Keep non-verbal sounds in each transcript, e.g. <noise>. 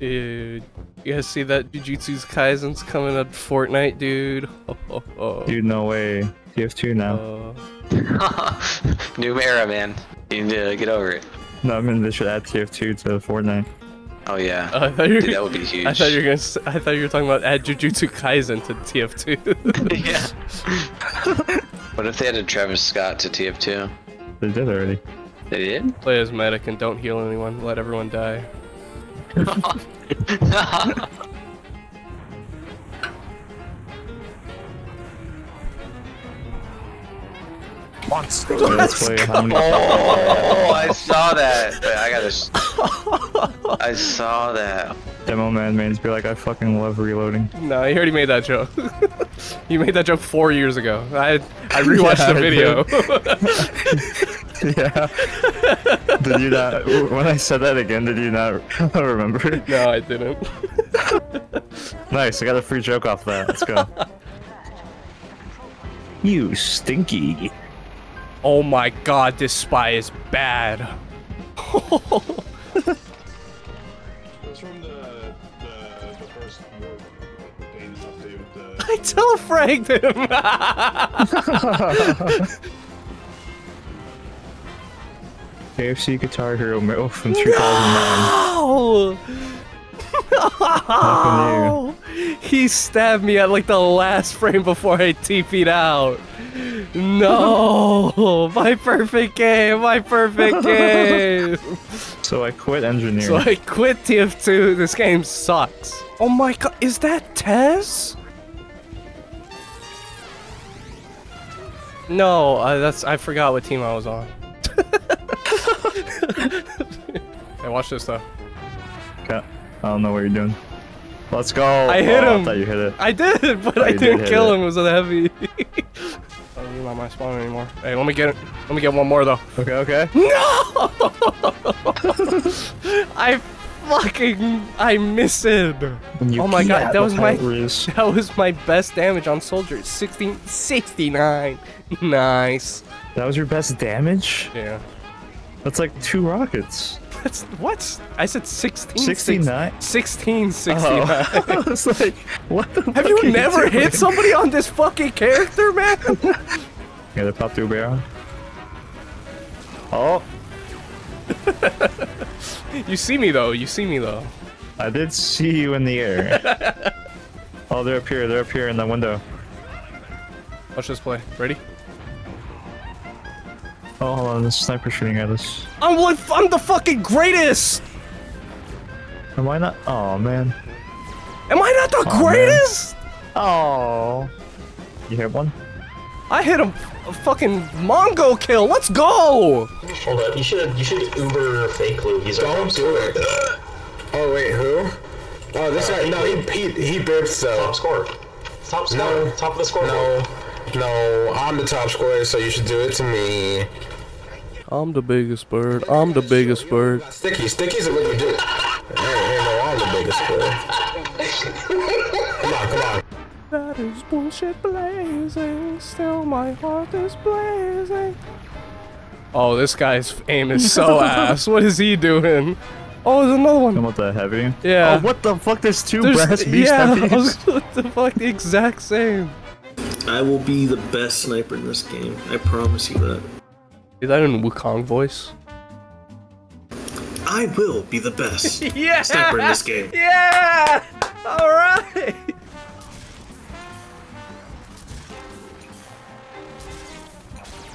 Dude, you guys see that Jujutsu's Kaisen's coming at Fortnite, dude? Oh, oh, oh. Dude, no way. TF2 now. Uh, <laughs> New era, man. You need to get over it. No, I mean they should add TF2 to Fortnite. Oh yeah. I thought you were, Dude, that would be huge. I thought you were gonna. s- I thought you were talking about add Jujutsu Kaisen to TF2. <laughs> <laughs> yeah. what if they added Travis Scott to TF2? They did already. They did? Play as medic and don't heal anyone. Let everyone die. Monster. Let's play how many oh, I saw that. Wait, I gotta. s- <laughs> I saw that. demo man mains be like, I fucking love reloading. No, you already made that joke. <laughs> you made that joke four years ago. I I <laughs> rewatched Yeah, the I video. <laughs> yeah. did you not? When I said that again, did you not <laughs> remember? no, I didn't. <laughs> Nice, I got a free joke off that. Let's go. you stinky. Oh my god, this spy is bad. It's from the the, the first world update, update the I telefragged him. KFC Guitar Hero MILF from 2009. Oh! happened He stabbed me at like the last frame before I TP'd out. No! My perfect game! My perfect <laughs> game! So I quit engineering. so I quit TF2. This game sucks. Oh my god, is that Tez? No, uh, that's I forgot what team I was on. Hey, watch this though. Okay. I don't know what you're doing. Let's go. I hit Oh, him. I thought you hit it. I did, but Oh, I did didn't hit kill it. him. It was a heavy. oh, you're not my spawn anymore. Hey, let me get it. Let me get one more though. Okay, okay. <laughs> No! <laughs> I fucking I missed it. You Oh my god, that was my without <laughs> that was my best damage on soldier. 16, 69. Nice. That was your best damage? Yeah. That's like two rockets. That's what? I said 16. 69? 16, 69. Oh. <laughs> I was like, what the Have you never hit somebody on this fucking character, man? <laughs> Yeah, they popped through barrel. Oh, <laughs> you see me though. You see me though. I did see you in the air. oh, they're up here. They're up here in the window. Watch this play. Ready? Oh, hold on. This sniper shooting at us. I'm like I'm the fucking greatest. Am I not? Oh, man. Am I not the Aw, man. greatest? Oh. You hit one? I hit a, a fucking Mongo kill. Let's go. Hold up, you should you should Uber fake Lou. He's our Don't top do scorer. it. Oh wait, who? Oh, this guy. No, he he he burps though. Top scorer. Top scorer. No. Top of the scoreboard. No, no, I'm the top scorer, so you should do it to me. I'm the biggest bird. I'm the biggest bird. Sticky, Sticky's a really dude. Hey, hey, no, I'm the biggest scorer. come on, come on. That is bullshit blazing. Still my heart is blazing. Oh, this guy's aim is so <laughs> ass. What is he doing? Oh, there's another one. Come with the heavy? Yeah. Oh, what the fuck? There's two There's- brass <laughs> beast yeah, heavies? what the fuck, the exact same. I will be the best sniper in this game. I promise you that. Is that in Wukong voice? I will be the best <laughs> Yeah! sniper in this game. Yeah! Alright!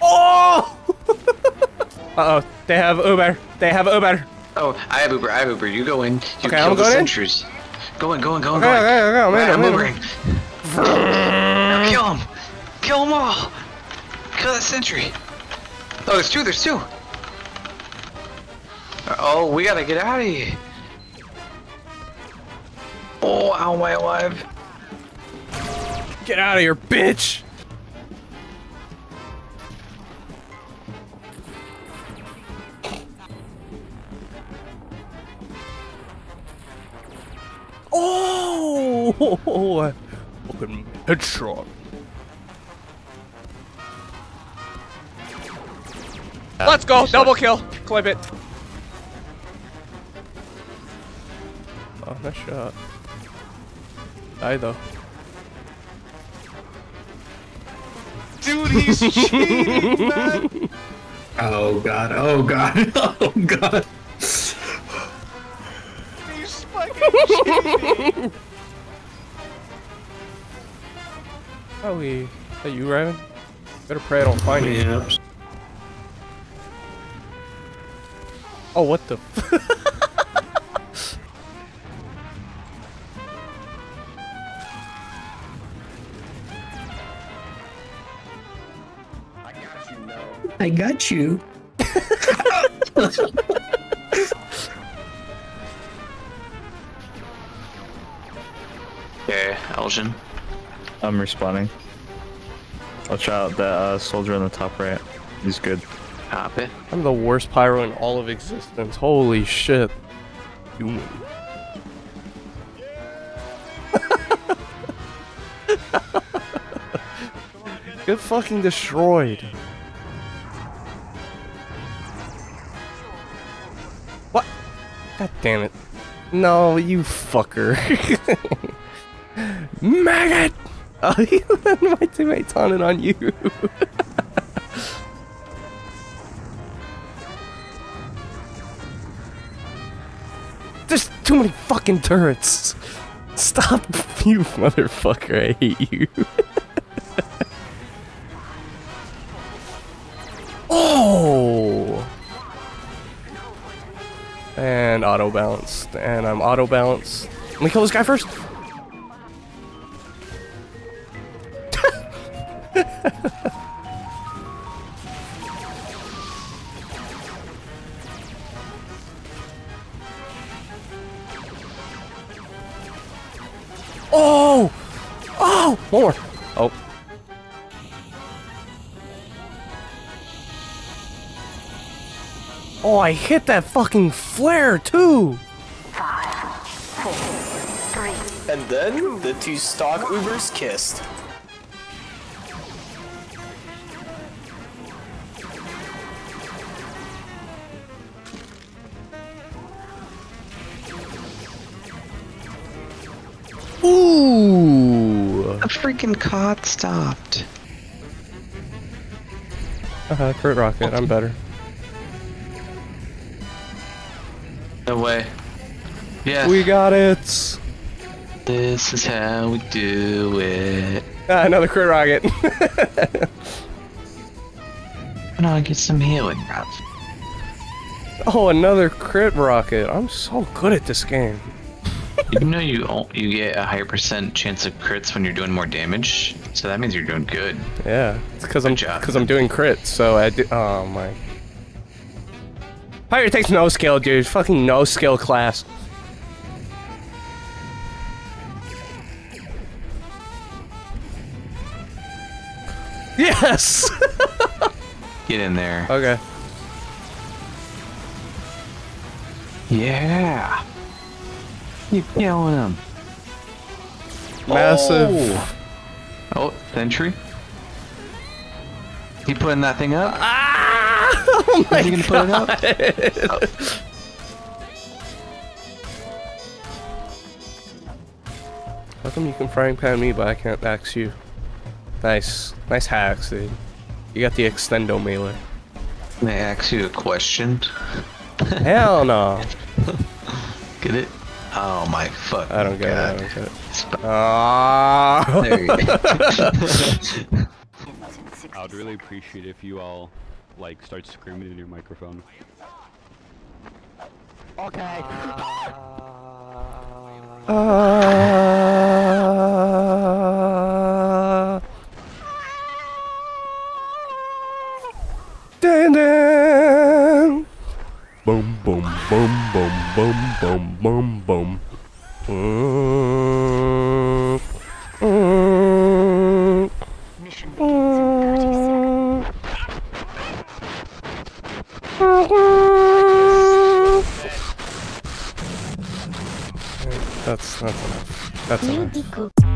Oh! <laughs> Uh oh, they have Uber. They have Uber. Oh, I have Uber. I have Uber. You go in. You Okay, kill I'm the going in. sentries. Go in. Go in. Go in. Okay, Go in. okay, okay, I'm in, Right, I'm I'm in. Ubering. Now kill him. Kill them all. Kill that sentry. Oh, there's two. There's two. Oh, we gotta get out of here. Oh, how am I alive? Get out of here, bitch! Oh! <laughs> Fucking headshot. Let's go! Double kill! Clip it. Oh, nice shot. Die though. Dude, he's <laughs> cheating, man. Oh god, oh god, <laughs> oh god. He's fucking cheating. Oh, we. Are you, Raven? Better pray I don't find you. Oh, what the? I got you. <laughs> Okay, Elgin. I'm respawning. Watch out, that uh, soldier on the top right. He's good. I'm the worst pyro in all of existence. Holy shit. Human. <laughs> Get fucking destroyed. What? God damn it. No, you fucker. <laughs> Maggot! Oh, my teammate's on it on you. <laughs> too many fucking turrets. Stop, <laughs> you motherfucker. I hate you. <laughs> oh! And auto bounced. And I'm auto bounced. Let me kill this guy first. Oh! Oh! More! Oh. Oh, I hit that fucking flare too! And then the two stock Ubers kissed. Freaking cod stopped. uh -huh, crit rocket, I'm better. No way. Yeah. We got it! This is how we do it. Ah, another crit rocket. <laughs> Now get some healing, Rob. oh, another crit rocket. I'm so good at this game. You know you you get a higher percent chance of crits when you're doing more damage, so that means you're doing good. Yeah, it's because I'm because I'm doing crits. So I do. Oh my. Pyro takes no skill, dude. Fucking no skill class. Yes. <laughs> Get in there. okay. Yeah. Keep killing him. Massive. Oh, sentry. He putting that thing up? Ah! <laughs> Oh my Is he gonna god. put it up? How come you can frying pan me, but I can't axe you? Nice, nice hacks, dude. You got the extendo melee. Can I ask you a question? Hell no. <laughs> Get it? Oh my fuck. I don't get it. I don't get it. Ah. There. I would <laughs> really appreciate if you all like start screaming in your microphone. Ah. Boom, boom, boom, boom, boom, boom, boom, boom. Mm, mm, mm. That's that's enough. That's enough.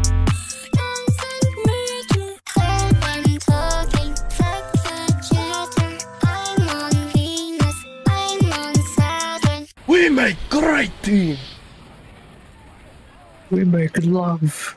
make great team. We make love.